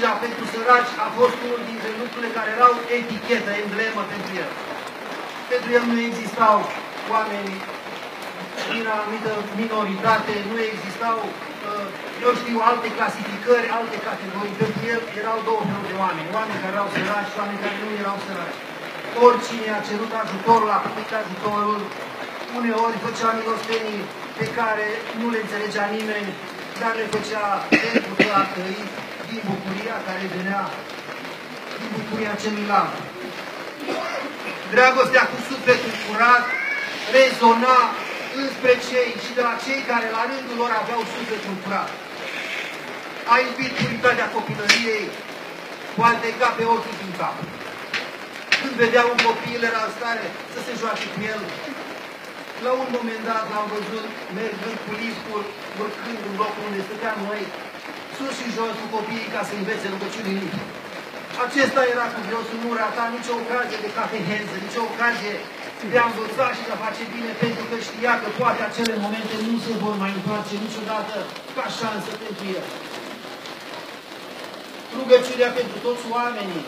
grija pentru săraci a fost unul dintre lucrurile care erau etichetă, emblemă pentru el. Pentru el nu existau oameni din anumită minoritate, nu existau, uh, eu știu, alte clasificări, alte categorii. Pentru el erau două feluri de oameni. Oameni care erau săraci și oameni care nu erau săraci. Oricine a cerut ajutorul, a primit ajutorul, uneori făcea milostenii pe care nu le înțelegea nimeni, dar le făcea pentru că a trăit din bucuria care venea din bucuria celuilalt. Dragostea cu sufletul curat rezona înspre cei și de la cei care la rândul lor aveau sufletul curat. A iubit puritatea copilăriei, poate ca pe ochii din cap. Când vedea un copil, era în stare să se joace cu el. La un moment dat l-am văzut mergând cu liftul, urcând în locul unde stăteam noi, sus și jos cu copiii ca să învețe rugăciunii Acesta era cuviosul, nu rata nicio ocazie de cateheză, nicio ocazie de a învăța și de a face bine, pentru că știa că toate acele momente nu se vor mai întoarce niciodată ca șansă pentru el. Rugăciunea pentru toți oamenii,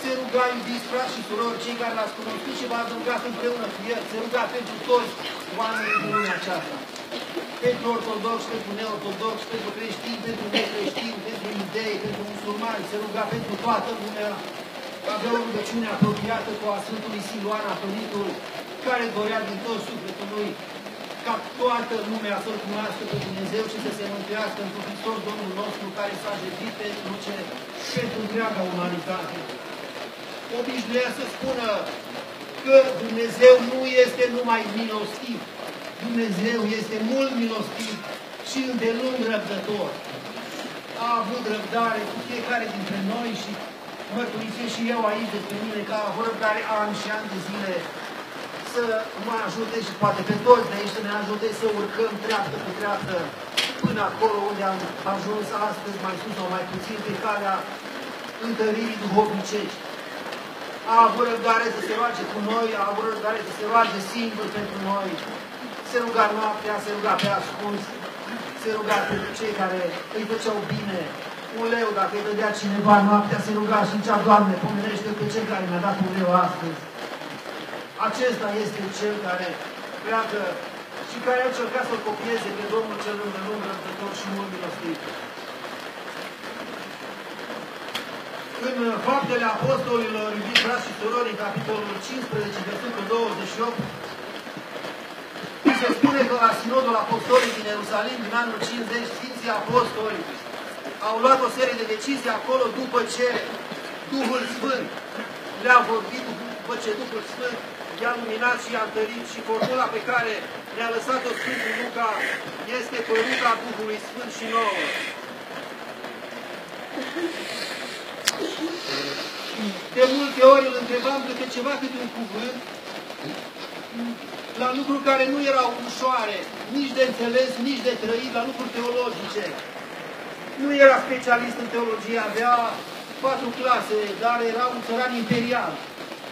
se ruga iubiți frați și surori, cei care l-ați cunoscut și v-ați rugat împreună cu el, se ruga pentru toți oamenii din lumea aceasta. Pentru ortodoxi, pentru neortodoxi, pentru creștini, pentru necreștini, pentru idei, pentru musulmani, se ruga pentru toată lumea. Avea o rugăciune apropiată cu a Sfântului Siluan, Atonitul, care dorea din tot sufletul lui ca toată lumea să-L cunoască pe Dumnezeu și să se mântuiască într-un Hristos Domnul nostru care s-a jertfit pentru ce pentru întreaga umanitate obișnuia să spună că Dumnezeu nu este numai milostiv. Dumnezeu este mult milostiv și îndelung răbdător. A avut răbdare cu fiecare dintre noi și mărturisesc și eu aici despre mine că a avut răbdare ani și ani de zile să mă ajute și poate pe toți de aici să ne ajute să urcăm treaptă cu treaptă până acolo unde am ajuns astăzi, mai sus sau mai puțin, pe calea întăririi duhovnicești a avut răbdare să se roage cu noi, a avut răbdare să se roage singur pentru noi. Se ruga noaptea, se ruga pe ascuns, se ruga pentru cei care îi făceau bine. Un leu, dacă îi dădea cineva noaptea, se ruga și zicea, Doamne, pomenește pe cel care mi-a dat un leu astăzi. Acesta este cel care pleacă și care a încercat să-L copieze pe Domnul cel lung, răbdător și mult milostiv. în Faptele Apostolilor, iubiți frați și surori, în capitolul 15, versetul 28, se spune că la Sinodul Apostolic din Ierusalim, din anul 50, Sfinții Apostoli au luat o serie de decizii acolo după ce Duhul Sfânt le-a vorbit, după ce Duhul Sfânt i-a luminat și i-a întărit și formula pe care ne-a lăsat-o Sfântul Luca este păruca Duhului Sfânt și nouă. De multe ori îl întrebam câte ceva, câte un cuvânt, la lucruri care nu erau ușoare, nici de înțeles, nici de trăit, la lucruri teologice. Nu era specialist în teologie, avea patru clase, dar era un țăran imperial.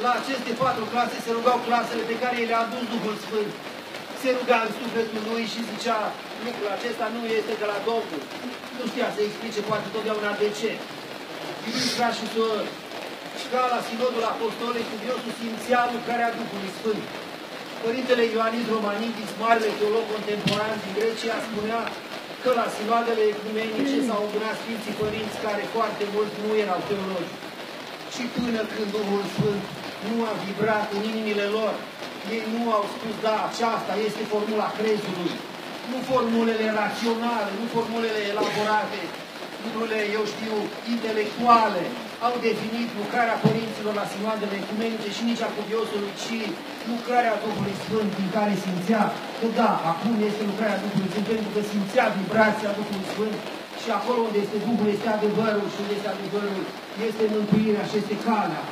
La aceste patru clase se rugau clasele pe care le-a adus Duhul Sfânt. Se ruga în sufletul lui și zicea, lucrul acesta nu este de la Domnul. Nu știa să explice poate totdeauna de ce. Iubiți frați și sorori, ca la Sinodul Apostolic, cuviosul simțea lucrarea Duhului Sfânt. Părintele Ioanis Romanidis, marele teolog contemporan din Grecia, spunea că la sinoadele ecumenice s-au adunat Sfinții Părinți care foarte mult nu erau teologi. Și până când Duhul Sfânt nu a vibrat în inimile lor, ei nu au spus, da, aceasta este formula crezului. Nu formulele raționale, nu formulele elaborate, lucrurile, eu știu, intelectuale au definit lucrarea părinților la sinoadele ecumenice și nici a cuviosului, ci lucrarea Duhului Sfânt din care simțea că da, acum este lucrarea Duhului Sfânt, pentru că simțea vibrația Duhului Sfânt și acolo unde este Duhul este adevărul și unde este adevărul este mântuirea și este calea.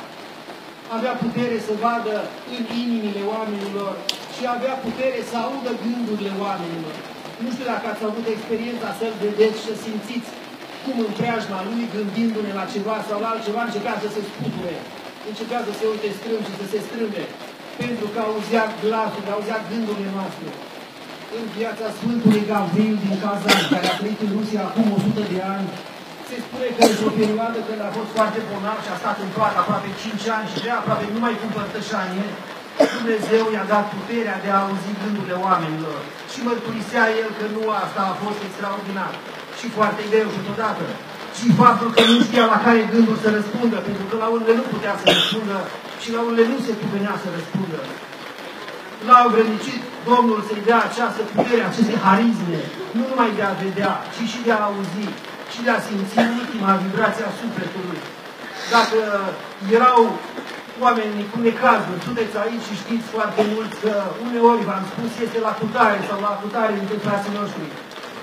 Avea putere să vadă în inimile oamenilor și avea putere să audă gândurile oamenilor. Nu știu dacă ați avut experiența să-l vedeți și să simțiți cum în preajma lui, gândindu-ne la ceva sau la altceva, începea să se sputure, începea să se uite strâmb și să se strâmbe, pentru că auzea glasul, auzea gândurile noastre. În viața Sfântului Gavril din Kazan, care a trăit în Rusia acum 100 de ani, Se spune că într-o perioadă când a fost foarte bolnav și a stat în toată aproape 5 ani și de aproape numai cu părtășanie, Dumnezeu i-a dat puterea de a auzi gândurile oamenilor. Și mărturisea el că nu asta a fost extraordinar și foarte greu și totodată. Și faptul că nu știa la care gândul să răspundă, pentru că la unele nu putea să răspundă și la unele nu se cuvenea să răspundă. L-au grănicit Domnul să-i dea această putere, aceste harisme, nu numai de a vedea, ci și de a auzi, și de a simți ultima vibrație a sufletului. Dacă erau oameni cu necazuri, sunteți aici și știți foarte mult că uneori, v-am spus, este la cutare sau la cutare dintre frații noștri.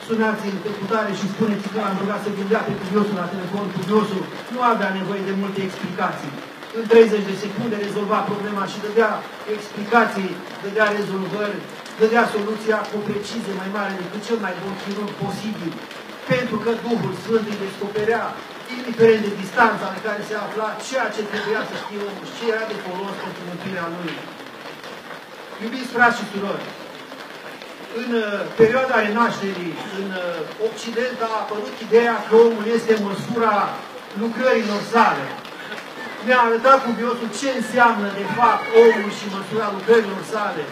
Sunați-l pe cutare și spuneți că am rugat să gândea pe cuviosul la telefon. Cuviosul nu avea nevoie de multe explicații. În 30 de secunde rezolva problema și dădea explicații, dădea rezolvări, dădea soluția cu o precizie mai mare decât cel mai bun chirurg posibil. Pentru că Duhul Sfânt îi descoperea indiferent de distanța în care se afla, ceea ce trebuia să știe omul și ce era de folos pentru mântuirea lui. Iubiți frați și surori, în uh, perioada renașterii, în uh, Occident a apărut ideea că omul este măsura lucrărilor sale. Ne-a arătat cuviosul ce înseamnă de fapt omul și măsura lucrărilor sale.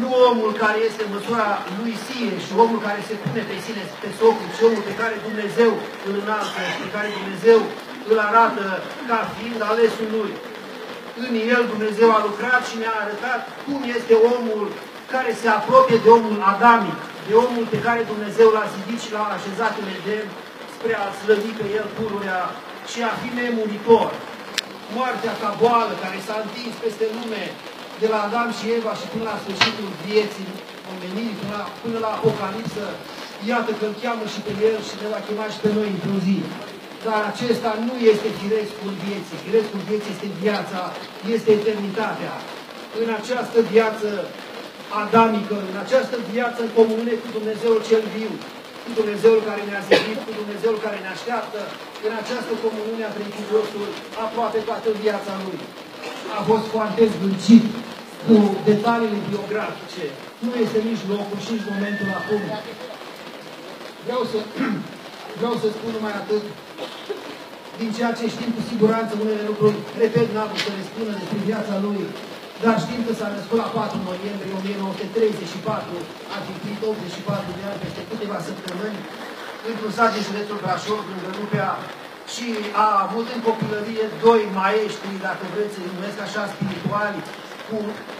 Nu omul care este măsura lui sine și omul care se pune pe sine pe socul, ci omul pe care Dumnezeu îl înalță, pe care Dumnezeu îl arată ca fiind alesul lui. În el Dumnezeu a lucrat și ne-a arătat cum este omul care se apropie de omul adamic, de omul pe care Dumnezeu l-a zidit și l-a așezat în Eden spre a slăvi pe el pururea și a fi nemuritor. Moartea ca boală care s-a întins peste lume de la Adam și Eva și până la sfârșitul vieții omenirii, până la, până la Apocalipsă, iată că îl cheamă și pe el și ne va chema și pe noi într-o zi. Dar acesta nu este firescul vieții. Firescul vieții este viața, este eternitatea. În această viață adamică, în această viață în comuniune cu Dumnezeul cel viu, cu Dumnezeul care ne-a zidit, cu Dumnezeul care ne așteaptă, în această comuniune a trăit aproape toată viața Lui a fost foarte zgârcit cu detaliile biografice. Nu este nici locul și nici momentul acum. Vreau să, vreau să spun numai atât din ceea ce știm cu siguranță unele lucruri, repet, n-am să le spună despre viața lui, dar știm că s-a născut la 4 noiembrie 1934, a fi 84 de ani peste câteva săptămâni, într-un sat din județul Brașov, lângă Rupea, și a avut în copilărie doi maestri, dacă vreți să-i numesc așa, spirituali, cu,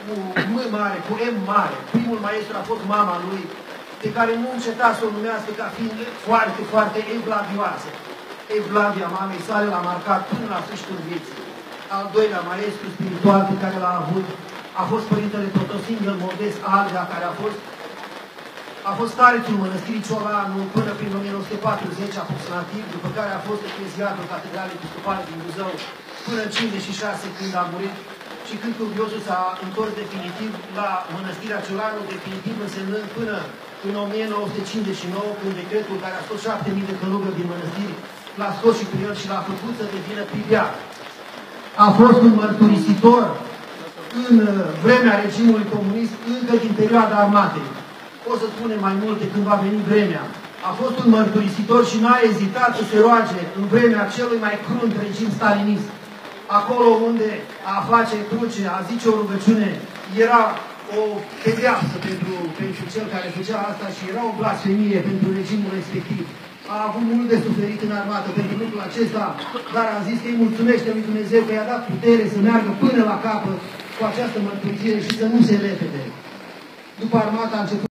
cu M mare, cu M mare. Primul maestru a fost mama lui, pe care nu înceta să o numească ca fiind foarte, foarte evlavioasă. Evlavia mamei sale l-a marcat până la sfârșitul vieții. Al doilea maestru spiritual pe care l-a avut a fost Părintele Protosingel Modest Alga, care a fost a fost starețul mănăstirii Ciolanu până prin 1940 aproximativ, după care a fost ecleziatul Catedralei Episcopale din Buzău până în 56 când a murit și când Cuviosul s-a întors definitiv la mănăstirea Ciolanu, definitiv însemnând până în 1959, când decretul care a scos 7.000 de călugări din mănăstiri l-a scos și pe el și l-a făcut să devină pribeat. A fost un mărturisitor în vremea regimului comunist încă din perioada armatei o să spunem mai multe când va veni vremea. A fost un mărturisitor și n-a ezitat să se roage în vremea celui mai crunt regim stalinist. Acolo unde a face cruce, a zice o rugăciune, era o pedeapsă pentru, pentru cel care făcea asta și era o blasfemie pentru regimul respectiv. A avut mult de suferit în armată pentru lucrul acesta, dar a zis că îi mulțumește lui Dumnezeu că i-a dat putere să meargă până la capăt cu această mărturisire și să nu se repede. După armată a început